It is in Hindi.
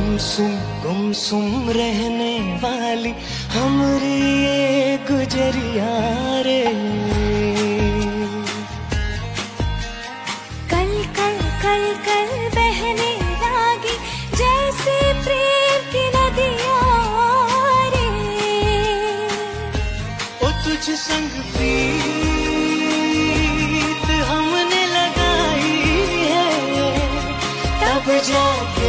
गुमसुम गुमसुम रहने वाली हमारी ये गुजरिया रे। कल कल कल कल बहने लागी जैसे प्रेम की नदिया रे। ओ तुझ संग पी हमने लगाई है। तब जाके